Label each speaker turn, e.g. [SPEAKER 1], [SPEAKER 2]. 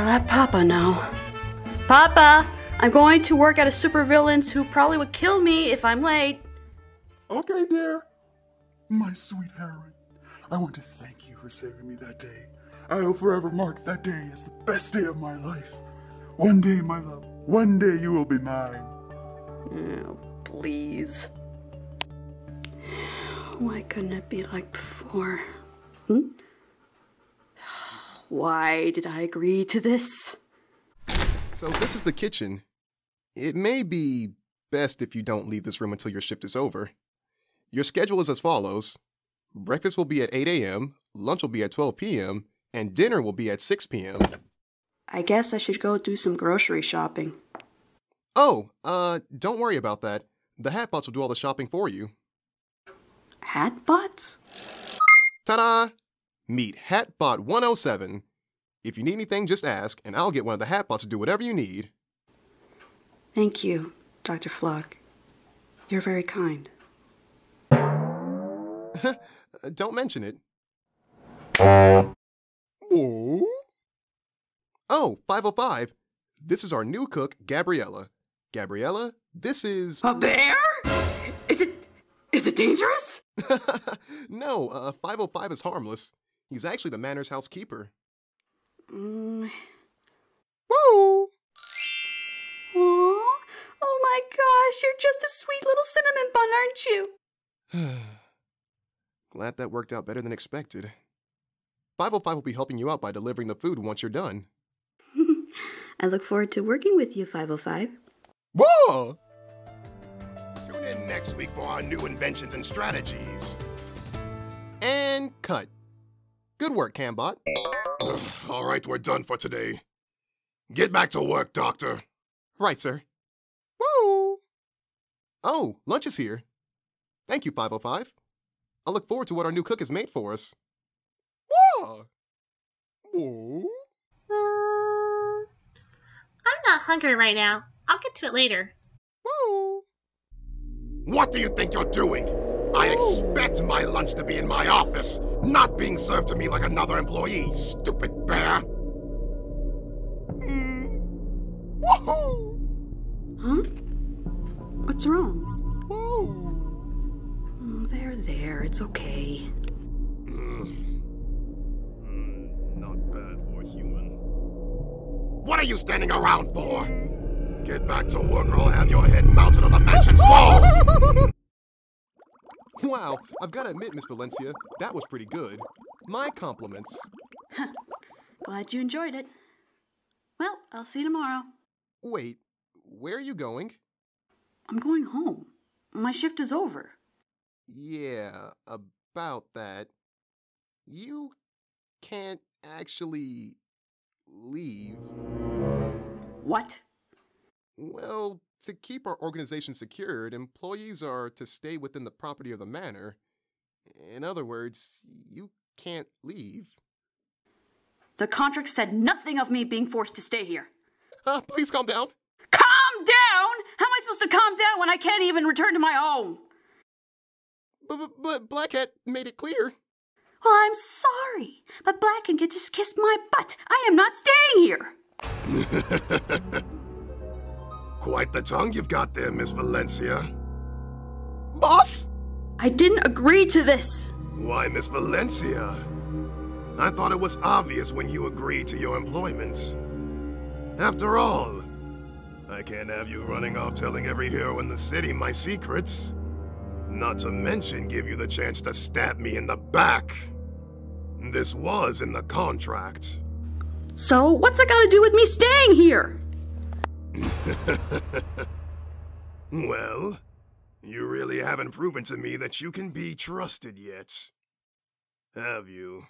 [SPEAKER 1] Better let Papa know. Papa, I'm going to work at a supervillain's who probably would kill me if I'm late.
[SPEAKER 2] Okay, dear. My sweet Hatty, I want to thank you for saving me that day. I will forever mark that day as the best day of my life. One day, my love, one day you will be mine.
[SPEAKER 1] Oh, please. Why couldn't it be like before? Hmm? Why did I agree to this?
[SPEAKER 3] So, this is the kitchen. It may be best if you don't leave this room until your shift is over. Your schedule is as follows breakfast will be at 8 a.m., lunch will be at 12 p.m., and dinner will be at 6 p.m.
[SPEAKER 1] I guess I should go do some grocery shopping.
[SPEAKER 3] Oh, uh, don't worry about that. The Hatbots will do all the shopping for you.
[SPEAKER 1] Hatbots?
[SPEAKER 3] Ta da! Meet Hatbot 107. If you need anything, just ask, and I'll get one of the Hatbots to do whatever you need.
[SPEAKER 1] Thank you, Dr. Flug. You're very kind.
[SPEAKER 3] Don't mention it. Oh? Oh, 505. This is our new cook, Gabriella. Gabriella, this is.
[SPEAKER 1] A bear? Is it. is it dangerous?
[SPEAKER 3] no, uh, 505 is harmless. He's actually the manor's housekeeper.
[SPEAKER 1] Mm.
[SPEAKER 3] Woo!
[SPEAKER 1] Aww. Oh my gosh, you're just a sweet little cinnamon bun, aren't you?
[SPEAKER 3] Glad that worked out better than expected. 505 will be helping you out by delivering the food once you're done.
[SPEAKER 1] I look forward to working with you, 505.
[SPEAKER 3] Whoa! Tune in next week for our new inventions and strategies. And cut. Good work, Cambot.
[SPEAKER 4] All right, we're done for today. Get back to work, Doctor.
[SPEAKER 3] Right, sir. Woo! Oh, lunch is here. Thank you, 505. I look forward to what our new cook has made for us. Whoa!
[SPEAKER 4] Whoa!
[SPEAKER 5] I'm not hungry right now. I'll get to it later.
[SPEAKER 3] Woo!
[SPEAKER 4] What do you think you're doing? I expect my lunch to be in my office, not being served to me like another employee, stupid bear.
[SPEAKER 3] Mm. Woohoo!
[SPEAKER 1] Huh? What's wrong?
[SPEAKER 3] Woo!
[SPEAKER 1] Oh, there, there. It's okay.
[SPEAKER 4] Mm. Mm, not bad for a human. What are you standing around for? Get back to work or I'll have your head mounted on the mansion's walls!
[SPEAKER 3] Wow, I've got to admit, Miss Valencia, that was pretty good. My compliments.
[SPEAKER 1] Glad you enjoyed it. Well, I'll see you tomorrow.
[SPEAKER 3] Wait, where are you going?
[SPEAKER 1] I'm going home. My shift is over.
[SPEAKER 3] Yeah, about that. You can't actually leave.
[SPEAKER 1] What?
[SPEAKER 3] Well, to keep our organization secured, employees are to stay within the property of the manor. In other words, you can't leave.
[SPEAKER 1] The contract said nothing of me being forced to stay here.
[SPEAKER 3] Uh, please calm down.
[SPEAKER 1] Calm down? How am I supposed to calm down when I can't even return to my home?
[SPEAKER 3] But, but, but Black Hat made it clear.
[SPEAKER 1] Well, I'm sorry, but Black can just kiss my butt. I am not staying here.
[SPEAKER 4] Quite the tongue you've got there, Miss Valencia.
[SPEAKER 3] Boss!
[SPEAKER 1] I didn't agree to this.
[SPEAKER 4] Why, Miss Valencia? I thought it was obvious when you agreed to your employment. After all, I can't have you running off telling every hero in the city my secrets. Not to mention give you the chance to stab me in the back. This was in the contract.
[SPEAKER 1] So, what's that got to do with me staying here?
[SPEAKER 4] well, you really haven't proven to me that you can be trusted yet. Have you?